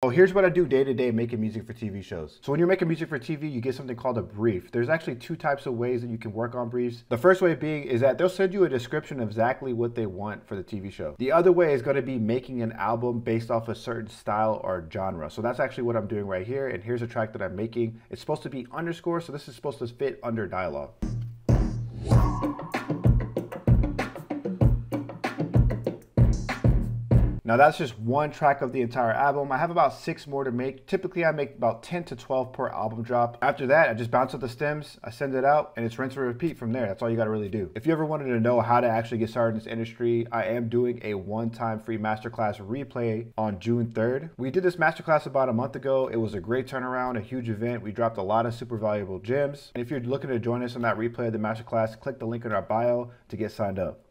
Oh, here's what I do day to day making music for TV shows. So when you're making music for TV, you get something called a brief. There's actually two types of ways that you can work on briefs. The first way being is that they'll send you a description of exactly what they want for the TV show. The other way is going to be making an album based off a certain style or genre. So that's actually what I'm doing right here. And here's a track that I'm making. It's supposed to be underscore, so this is supposed to fit under dialogue. Now that's just one track of the entire album. I have about six more to make. Typically I make about 10 to 12 per album drop. After that, I just bounce up the stems, I send it out, and it's rinse and repeat from there. That's all you gotta really do. If you ever wanted to know how to actually get started in this industry, I am doing a one-time free masterclass replay on June 3rd. We did this masterclass about a month ago. It was a great turnaround, a huge event. We dropped a lot of super valuable gems. And if you're looking to join us on that replay of the masterclass, click the link in our bio to get signed up.